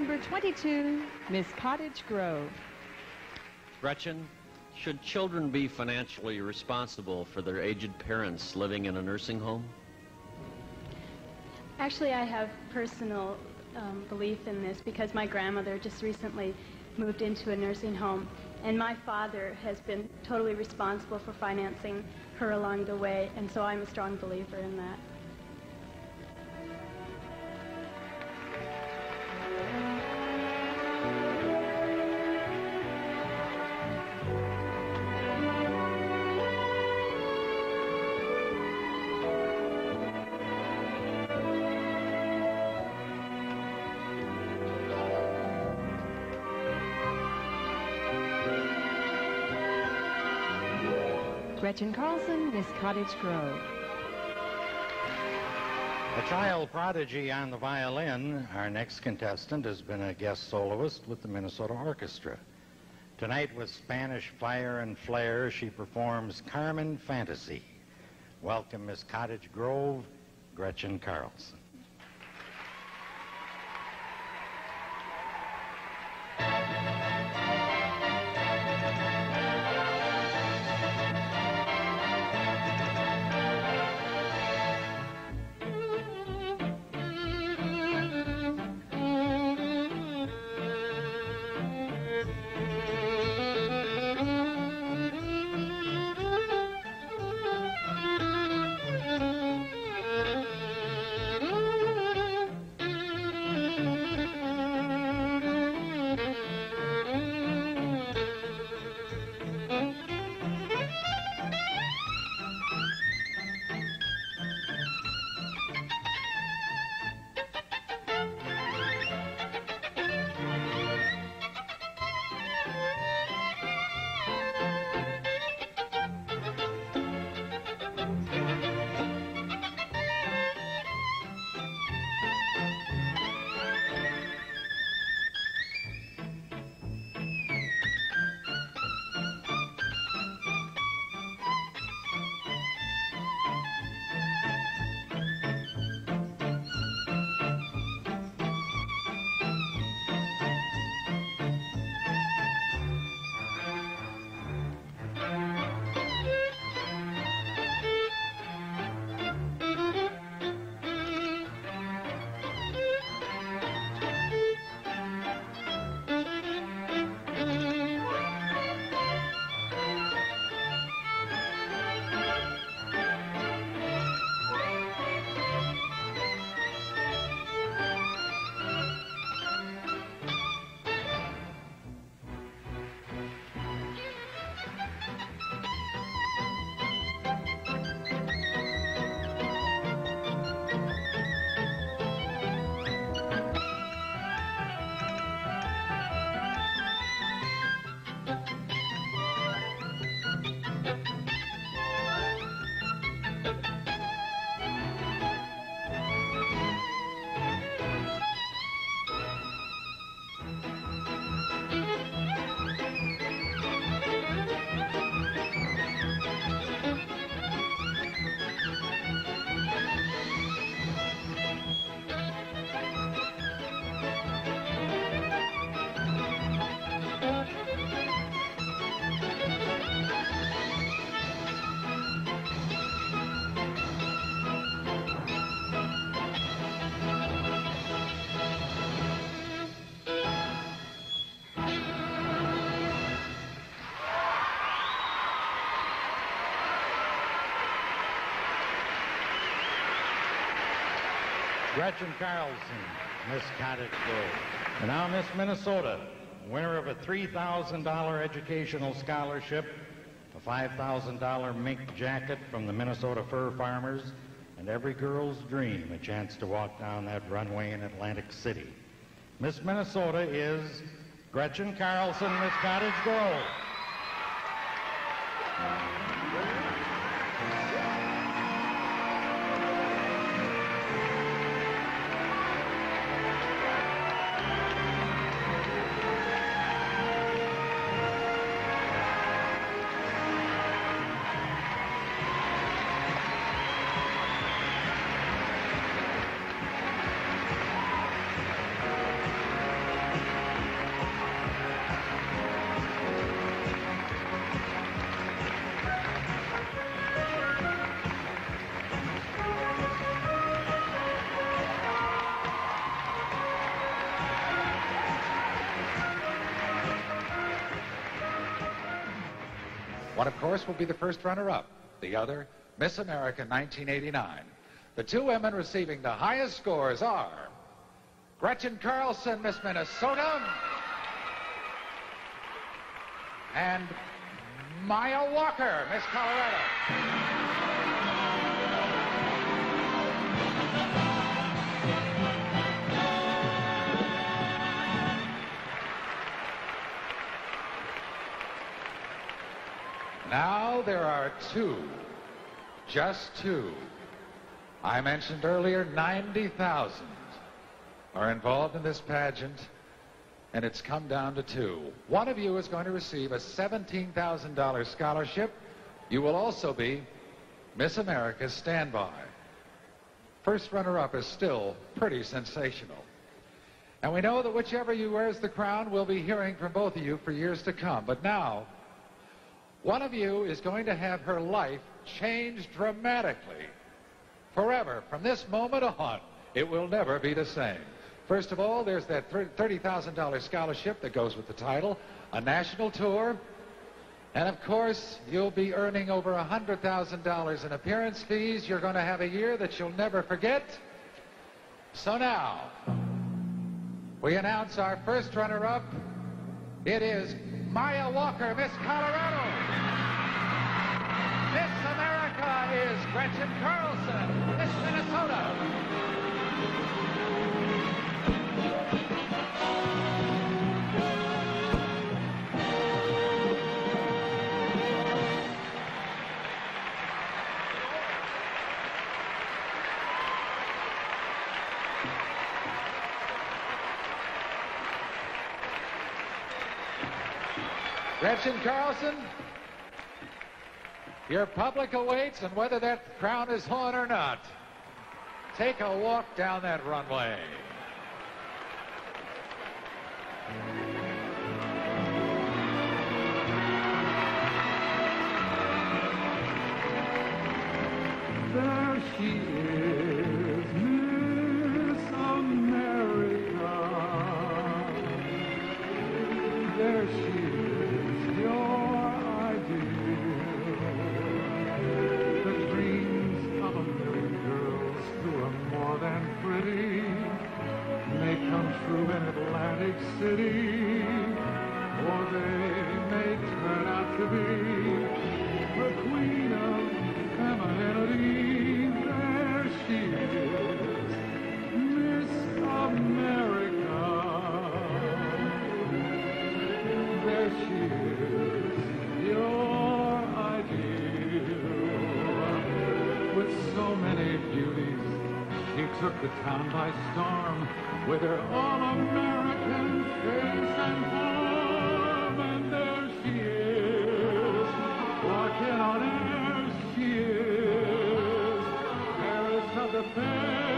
Contestant number 22, Miss Cottage Grove. Gretchen, should children be financially responsible for their aged parents living in a nursing home? Actually, I have personal um, belief in this because my grandmother just recently moved into a nursing home, and my father has been totally responsible for financing her along the way, and so I'm a strong believer in that. Gretchen Carlson, Miss Cottage Grove. A child prodigy on the violin, our next contestant has been a guest soloist with the Minnesota Orchestra. Tonight with Spanish fire and flair, she performs Carmen Fantasy. Welcome, Miss Cottage Grove, Gretchen Carlson. Gretchen Carlson, Miss Cottage Grove. And now Miss Minnesota, winner of a $3,000 educational scholarship, a $5,000 mink jacket from the Minnesota Fur Farmers, and every girl's dream, a chance to walk down that runway in Atlantic City. Miss Minnesota is Gretchen Carlson, Miss Cottage Grove. One, of course, will be the first runner-up. The other, Miss America 1989. The two women receiving the highest scores are Gretchen Carlson, Miss Minnesota, and Maya Walker, Miss Colorado. Two, just two. I mentioned earlier 90,000 are involved in this pageant, and it's come down to two. One of you is going to receive a $17,000 scholarship. You will also be Miss America's standby. First runner-up is still pretty sensational. And we know that whichever you wears the crown, we'll be hearing from both of you for years to come. But now, one of you is going to have her life changed dramatically. Forever. From this moment on, it will never be the same. First of all, there's that $30,000 scholarship that goes with the title, a national tour, and of course, you'll be earning over $100,000 in appearance fees. You're going to have a year that you'll never forget. So now, we announce our first runner-up. It is Maya Walker, Miss Colorado. Gretchen Carlson, Miss Minnesota. Gretchen Carlson, your public awaits, and whether that crown is on or not, take a walk down that runway. There she is, Miss America. There she City, or they may turn out to be the queen of femininity. Took the town by storm with her all-American face and form. And there she is, walking on air. She is Paris of the fair.